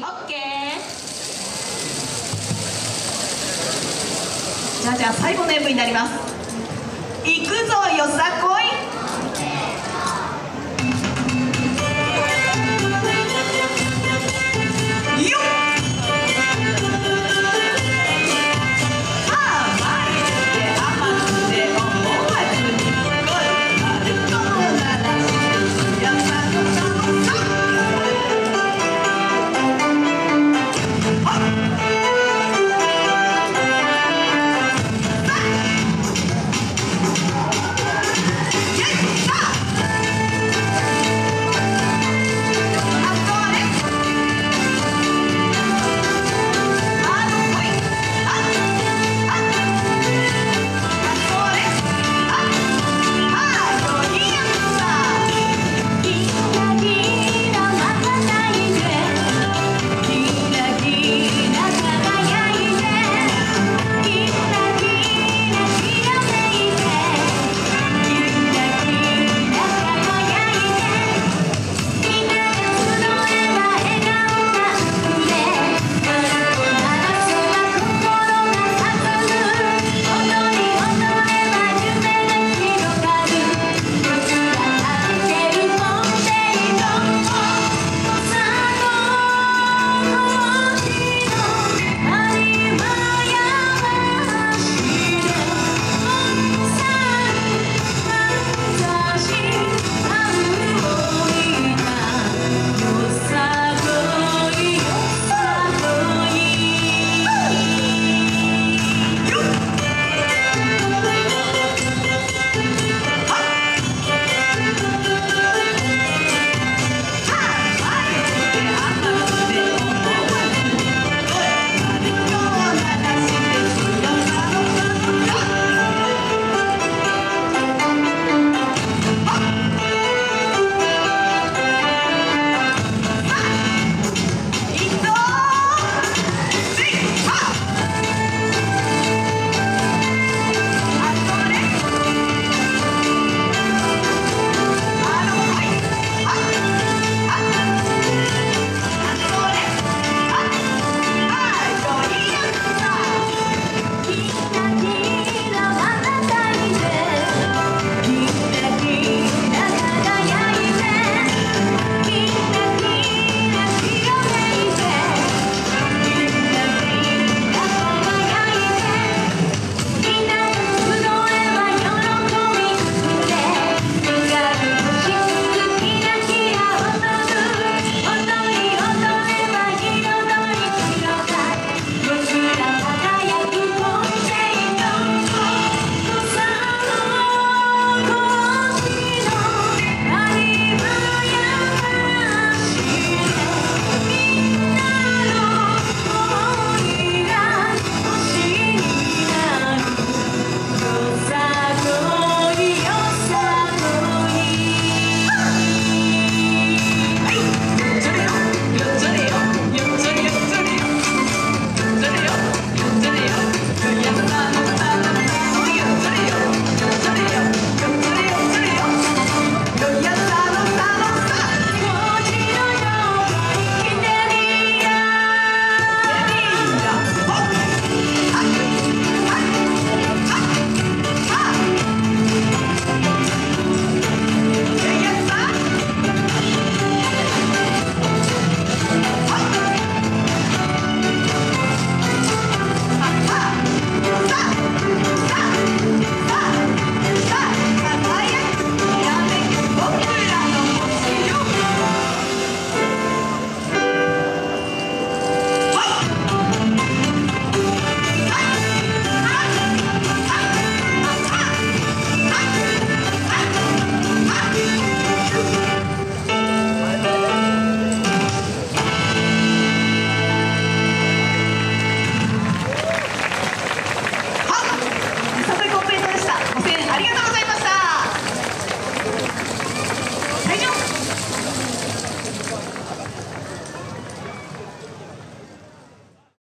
OK じゃあじゃあ最後の演舞になります。